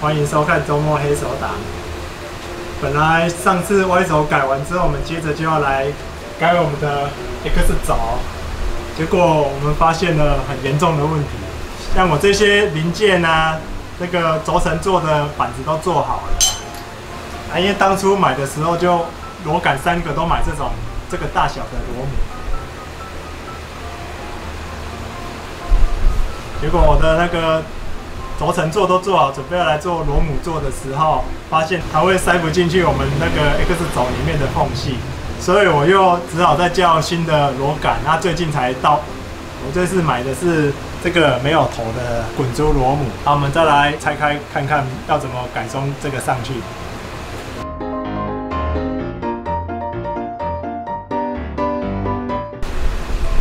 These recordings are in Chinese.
欢迎收看周末黑手党。本来上次 Y 轴改完之后，我们接着就要来改我们的 X 轴，结果我们发现了很严重的问题，像我这些零件啊，那个轴承做的板子都做好了，啊，因为当初买的时候就螺杆三个都买这种这个大小的螺母。结果我的那个轴承座都做好，准备要来做螺母座的时候，发现它会塞不进去我们那个 X 轴里面的缝隙，所以我又只好再叫新的螺杆。那最近才到，我这次买的是这个没有头的滚珠螺母。好，我们再来拆开看看要怎么改装这个上去。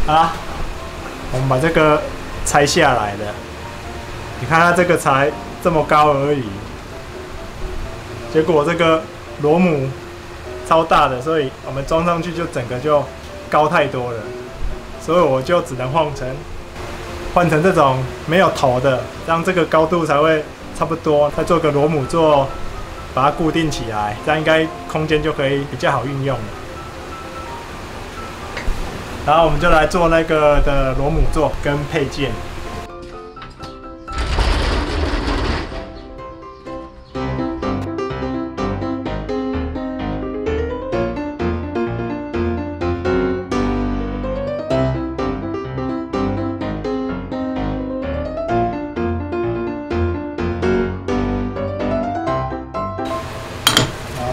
好啦，我们把这个。拆下来了，你看它这个才这么高而已，结果这个螺母超大的，所以我们装上去就整个就高太多了，所以我就只能换成换成这种没有头的，让这个高度才会差不多，再做个螺母座把它固定起来，这样应该空间就可以比较好运用。然后我们就来做那个的螺母座跟配件。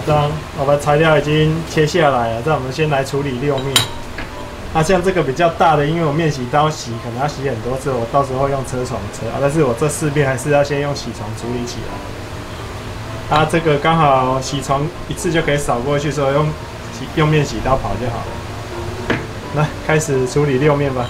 这样我把材料已经切下来了，这我们先来处理六面。那像这个比较大的，因为我面洗刀洗可能要洗很多次，我到时候用车床车啊。但是我这四边还是要先用洗床处理起来。啊，这个刚好洗床一次就可以扫过去，所以用洗用面洗刀跑就好了。来，开始处理六面吧。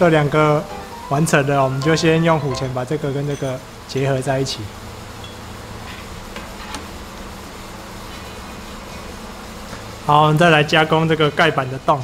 这两个完成了，我们就先用虎钳把这个跟这个结合在一起。好，我们再来加工这个盖板的洞。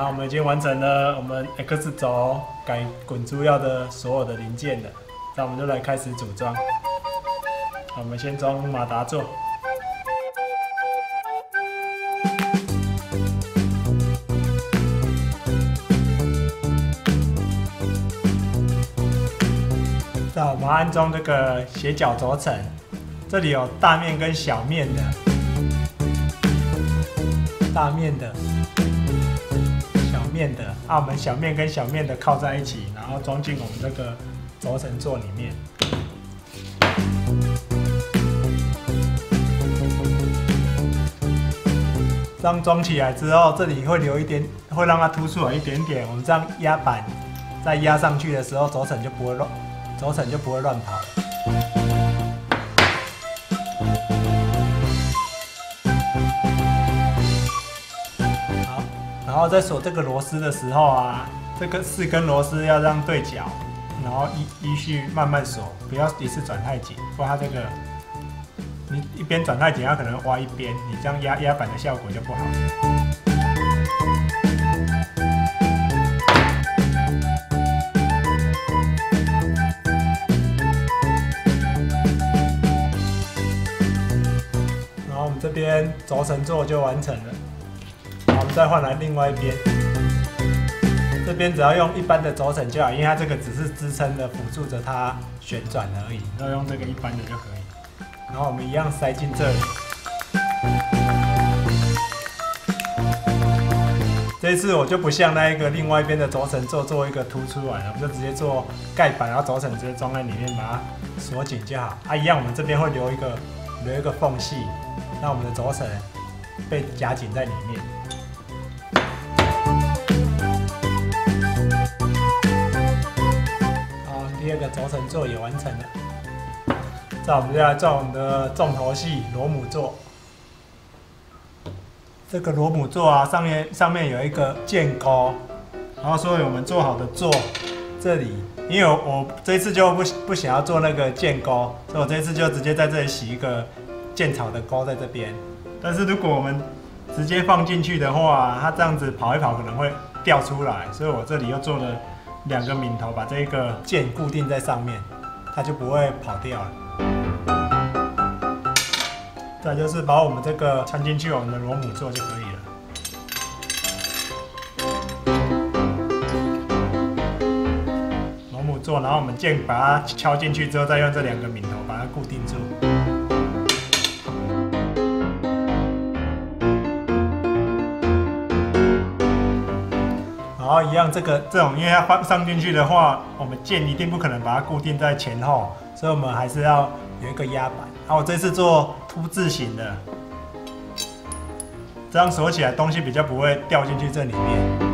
那我们已经完成了我们 X 轴改滚珠要的所有的零件了，那我们就来开始组装。我们先装马达座。那我们安装这个斜角轴承，这里有大面跟小面的，大面的。面的，啊，我们小面跟小面的靠在一起，然后装进我们这个轴承座里面。这样装起来之后，这里会留一点，会让它凸出来一点点。我们这样压板再压上去的时候，轴承就不会乱，轴承就不会乱跑。然后在锁这个螺丝的时候啊，这个四根螺丝要让对角，然后依依序慢慢锁，不要一次转太紧，不然它这个你一边转太紧，它可能挖一边，你这样压压板的效果就不好。然后我们这边轴承座就完成了。再换来另外一边，这边只要用一般的轴承就好，因为它这个只是支撑的，辅助着它旋转而已。要用这个一般的就可以。然后我们一样塞进这里。这一次我就不像那一个另外一边的轴承做做一个凸出来了，我们就直接做盖板，然后轴承直接装在里面，把它锁紧就好。啊，一样，我们这边会留一个留一个缝隙，让我们的轴承被夹紧在里面。轴承座也完成了，再我们就来做我们的重头戏螺母座。这个螺母座啊，上面上面有一个剑钩，然后所以我们做好的座这里，因为我这次就不不想要做那个剑钩，所以我这次就直接在这里洗一个剑草的钩在这边。但是如果我们直接放进去的话，它这样子跑一跑可能会掉出来，所以我这里又做了。两个敏头把这个键固定在上面，它就不会跑掉了。再就是把我们这个穿进去我们的螺母座就可以了。螺母座，然后我们键把它敲进去之后，再用这两个敏头把它固定住。一样，这个这种，因为它放上进去的话，我们剑一定不可能把它固定在前后，所以我们还是要有一个压板。然后我这次做凸字形的，这样锁起来东西比较不会掉进去这里面。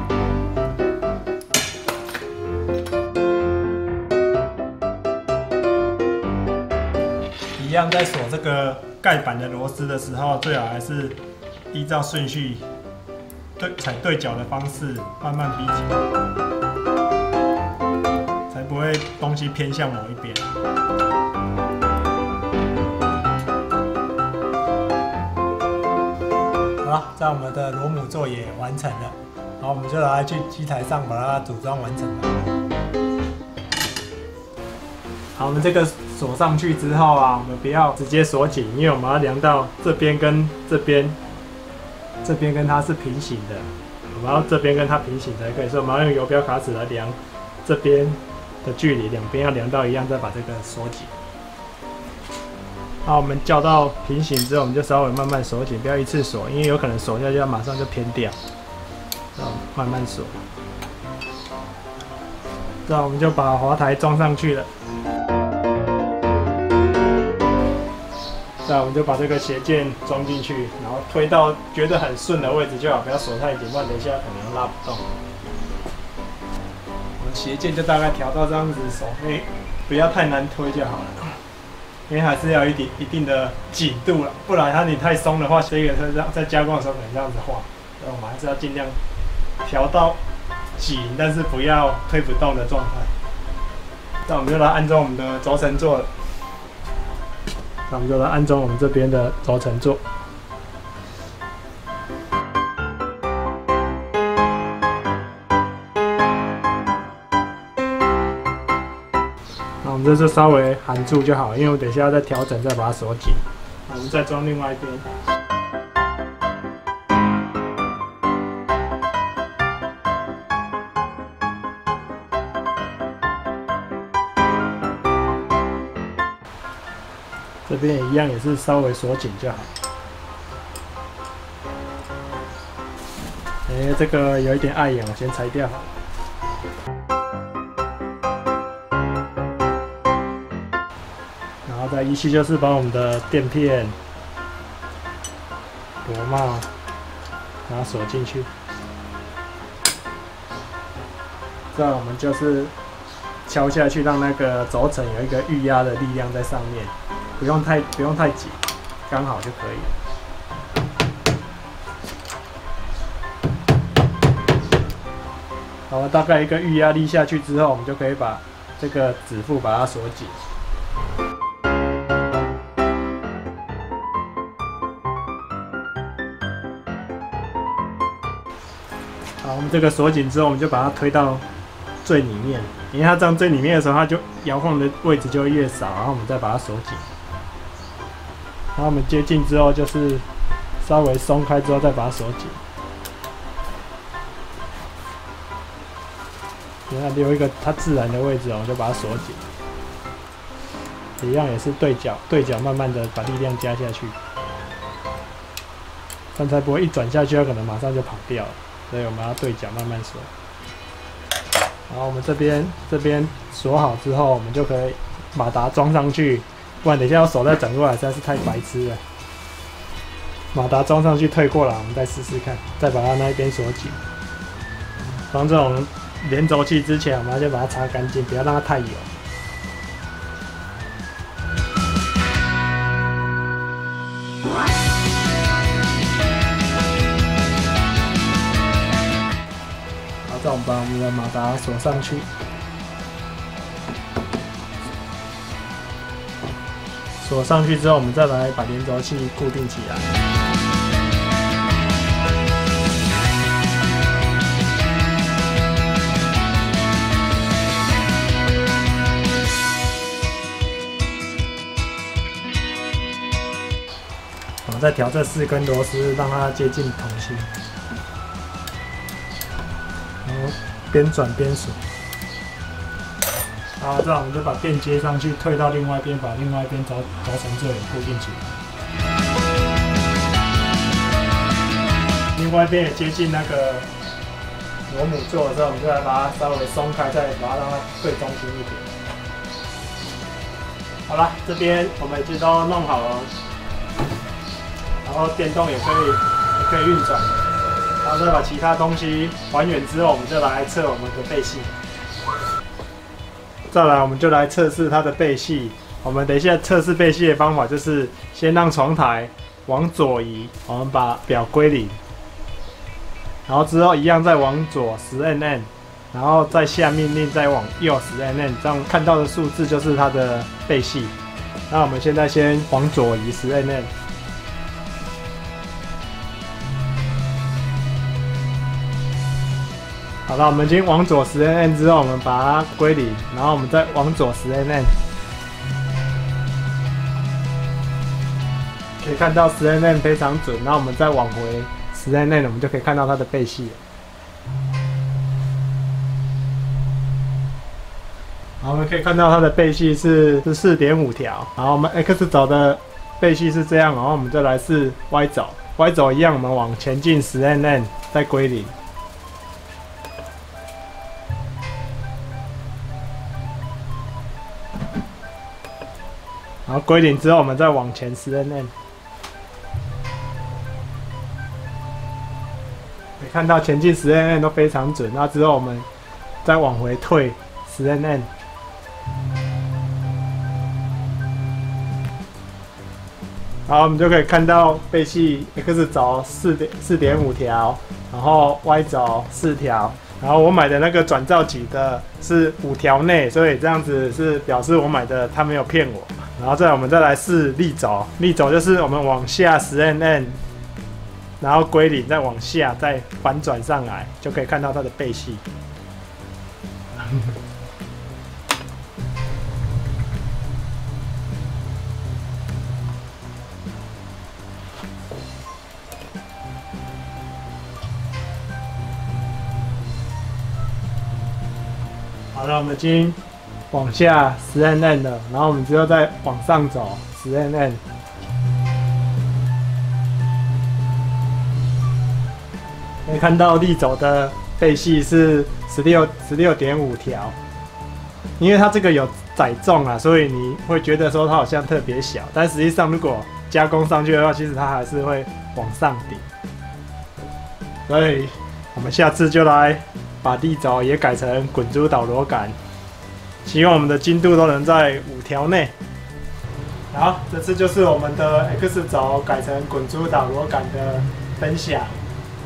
一样在锁这个盖板的螺丝的时候，最好还是依照顺序。对，踩对角的方式慢慢逼紧，才不会东西偏向某一边。好，在我们的螺母座也完成了，好，我们就来去机台上把它组装完成吧。好，我们这个锁上去之后啊，我们不要直接锁紧，因为我们要量到这边跟这边。这边跟它是平行的，我们要这边跟它平行才可以，所以我们要用游标卡尺来量这边的距离，两边要量到一样，再把这个锁紧。好，我们校到平行之后，我们就稍微慢慢锁紧，不要一次锁，因为有可能锁下去马上就偏掉。然后慢慢锁，这样我们就把滑台装上去了。那我们就把这个斜键装进去，然后推到觉得很顺的位置就好，不要锁太紧，不然等一下可能拉不动。我们斜键就大概调到这样子，手内不要太难推就好了，因为还是要一定一定的紧度了，不然它你太松的话，这个在在加工的时候可能这样子晃。所以我们还是要尽量调到紧，但是不要推不动的状态。那我们就来安装我们的轴承座。那我们就来安装我们这边的轴承座。那我们在这稍微含住就好因为我等一下要再调整再把它锁紧。我们再装另外一边。这边一样，也是稍微锁紧就好。哎，这个有一点碍眼，我先拆掉。然后再一期就是把我们的垫片、螺帽，然后锁进去。这样我们就是敲下去，让那个轴承有一个预压的力量在上面，不用太不用太紧，刚好就可以了。好，大概一个预压力下去之后，我们就可以把这个指腹把它锁紧。好，我们这个锁紧之后，我们就把它推到最里面。因为它这样最里面的时候，它就摇晃的位置就会越少。然后我们再把它锁紧。然后我们接近之后，就是稍微松开之后，再把它锁紧。你看留一个它自然的位置，我们就把它锁紧。一样也是对角，对角慢慢的把力量加下去，这样才不会一转下去，它可能马上就跑掉了。所以我们要对角慢慢锁。然后我们这边这边锁好之后，我们就可以马达装上去，不然等一下我手再转过来实在是太白痴了。马达装上去退过来，我们再试试看，再把它那一边锁紧。装这种连轴器之前，我们要先把它擦干净，不要让它太油。好，再我们把我们的马达锁上去。锁上去之后，我们再来把连轴器固定起来。我再调这四根螺丝，让它接近同心，然后边转边锁。好，这样我们就把电接上去，退到另外一边，把另外一边轴轴承这里固定起来。另外一边也接近那个螺母座的时候，我们就来把它稍微松开，再把它让它对中心一点。好了，这边我们已经都弄好了。然后电动也可以，也可以运转。然后再把其他东西还原之后，我们就来测我们的背系。再来，我们就来测试它的背系。我们等一下测试背系的方法就是先让床台往左移，我们把表归零。然后之后一样再往左十 n n，然后再下命令再往右十 n n，这样看到的数字就是它的背系。那我们现在先往左移十 n n。好了，我们已经往左十 n n 之后，我们把它归零，然后我们再往左十 n n，可以看到十 n n 非常准。然后我们再往回十 n n，我们就可以看到它的背系了。好，我们可以看到它的背系是是四点五条。然后我们 X 轴的背系是这样，然后我们再来试 Y 轴，Y 轴一样，我们往前进十 n n 再归零。然后归零之后，我们再往前十 mm，可以看到前进十 mm 都非常准。那之后我们再往回退十 mm，然后我们就可以看到背系 X 轴四点四点五条，然后 Y 轴四条。然后我买的那个转造级的是五条内，所以这样子是表示我买的他没有骗我。然后再我们再来试立轴，立轴就是我们往下十 nn，然后归零再往下再反转上来，就可以看到它的背隙。好了，我们今天。往下十 mm 了，然后我们之后再往上走十 mm。可以看到立轴的背细是十六十六点五条，因为它这个有载重啊，所以你会觉得说它好像特别小，但实际上如果加工上去的话，其实它还是会往上顶。所以我们下次就来把立轴也改成滚珠导螺杆，希望我们的精度都能在五条内。好，这次就是我们的 X 轴改成滚珠导螺杆的分享。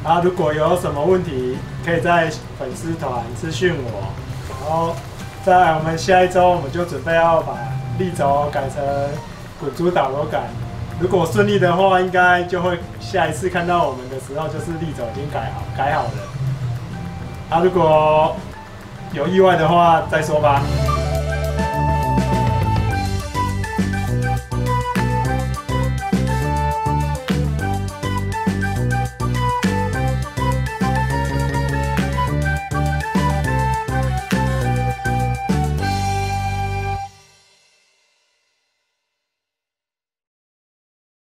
然后，如果有什么问题，可以在粉丝团私讯我。然后在我们下一周，我们就准备要把立轴改成滚珠导螺杆。如果顺利的话，应该就会下一次看到我们的时候，就是立轴已经改好改好了。啊，如果有意外的话，再说吧。